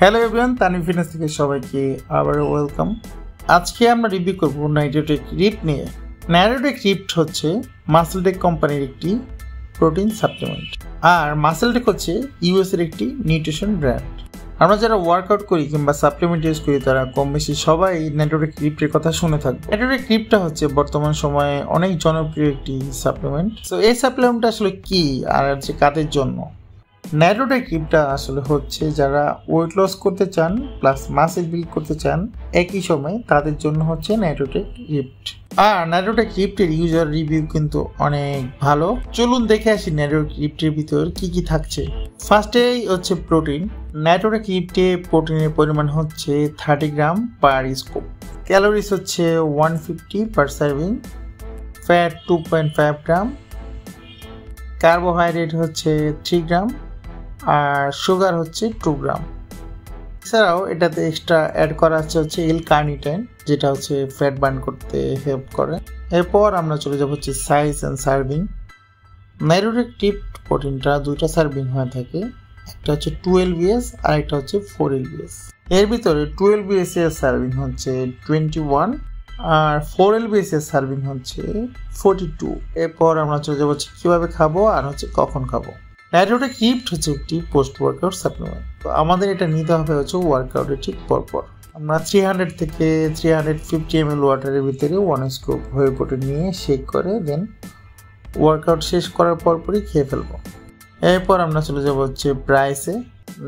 Hello everyone তানি fitness থেকে সবাইকে আবারও ওয়েলকাম আজকে আমরা রিভিউ করব নাইট্রোটেক রিপ নিয়ে। নাইট্রোটেক রিপ্ট হচ্ছে মাসেলটেক কোম্পানির একটি প্রোটিন সাপ্লিমেন্ট আর মাসেলটেক হচ্ছে ইউএস এর একটি নিউট্রিশন ব্র্যান্ড আমরা যারা ওয়ার্কআউট করি কিংবা সাপ্লিমেন্ট ইউজ করি, তারা কম বেশি সবাই নেটওয়ার্ক ক্রিপ্টের কথা শুনে থাকবে। নেটওয়ার্ক ক্রিপ্টটা হচ্ছে বর্তমান সময়ে অনেক জনপ্রিয় একটি সাপ্লিমেন্ট তো এই সাপ্লিমেন্টটা আসলে কি আর হচ্ছে কাদের জন্য? ন্যারোটা ক্রিপটা আসলে হচ্ছে যারা ওয়েট লস করতে চান প্লাস মাসেল বিল্ড করতে চান, একই সময় তাদের জন্য হচ্ছে নাইট্রোটেক ক্রিপ্ট আর নাইট্রোটেক ক্রিপ্টের ইউজার রিভিউ কিন্তু অনেক ভালো। চলুন দেখে আসি নাইট্রোটেক ক্রিপ্টের ভিতর কি কি থাকছে। ফার্স্টেই হচ্ছে প্রোটিন নাইট্রোটেক ক্রিপ্টে প্রোটিনের পরিমাণ হচ্ছে thirty gram per scoop calories হচ্ছে one fifty per serving fat two point five gram carbohydrate হচ্ছে থ্রি গ্রাম আর সুগার হচ্ছে টু গ্রাম এছাড়াও এটাতে এক্সট্রা অ্যাড করা আছে হচ্ছে এল কার্নিটাইন যেটা হচ্ছে ফ্যাট বার্ন করতে হেল্প করে। এরপর আমরা চলে যাব হচ্ছে সাইজ অ্যান্ড সার্ভিং নাইরোটিক টিপ প্রোটিনটা দুইটা সার্ভিং হয়ে থাকে। একটা হচ্ছে টুয়েলভ ইএস আর একটা হচ্ছে ফোর এল বিএস এর ভিতরে টুয়েলভ বিএস এর সার্ভিং হচ্ছে টোয়েন্টি ওয়ান আর ফোর এল বিএস এর সার্ভিং হচ্ছে ফোর্টি টু এরপর আমরা চলে যাব হচ্ছে কীভাবে খাব আর হচ্ছে কখন খাব। নাইট্রোটা কিপ্ট হচ্ছে একটি পোস্ট ওয়ার্কআউট সাপ্লিমেন্ট তো আমাদের এটা নিতে হবে হচ্ছে ওয়ার্কআউটের ঠিক পরপর। আমরা থ্রি হান্ড্রেড থেকে three hundred fifty M L ওয়াটারের ভিতরে ওয়ান স্কোপ হয়ে প্রোটিন নিয়ে শেক করে দেন ওয়ার্কআউট শেষ করার পরপরই খেয়ে ফেলব। এরপর আমরা চলে যাব হচ্ছে প্রাইসে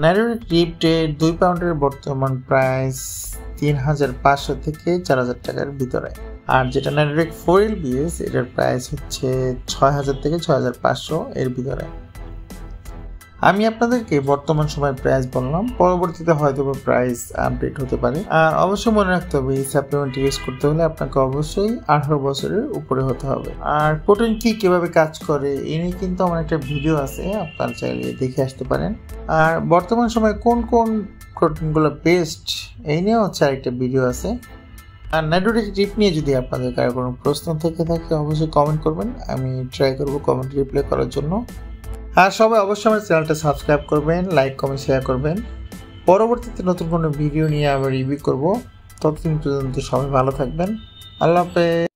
নাইট্রোটিক কিপ্টের দুই পাউন্ডের বর্তমান প্রাইস তিন হাজার পাঁচশো থেকে চার হাজার টাকার ভিতরে। আর যেটা নাইট্রোটিক ফোর এল বিএস এটার প্রাইস হচ্ছে ছয় হাজার থেকে ছয় হাজার পাঁচশো এর ভিতরে। আমি আপনাদেরকে বর্তমান সময় প্রাইস বললাম, পরবর্তীতে হয়তো প্রাইস আপডেট হতে পারে। আর অবশ্যই মনে রাখতে হবে, এই সাপ্লিমেন্ট ইউজ করতে হলে আপনাকে অবশ্যই আঠারো বছরের উপরে হতে হবে। আর প্রোটিন কি কীভাবে কাজ করে, এ নিয়ে কিন্তু আমার একটা ভিডিও আছে, আপনারা চাইলে দেখে আসতে পারেন। আর বর্তমান সময় কোন কোন প্রোটিনগুলো বেস্ট এই নিয়েও হচ্ছে আরেকটা ভিডিও আছে। আর নাইট্রোটিক টিপ নিয়ে যদি আপনাদের কারও কোনো প্রশ্ন থেকে থাকে, অবশ্যই কমেন্ট করবেন। আমি ট্রাই করব কমেন্ট রিপ্লাই করার জন্য। আর সবাই অবশ্যই আমার চ্যানেলটা সাবস্ক্রাইব করবেন, লাইক, কমেন্ট শেয়ার করবেন। পরবর্তীতে নতুন কোনো ভিডিও নিয়ে আমি রিভিউ করব। ততদিন পর্যন্ত সবাই ভালো থাকবেন। আল্লাহ হাফেজ।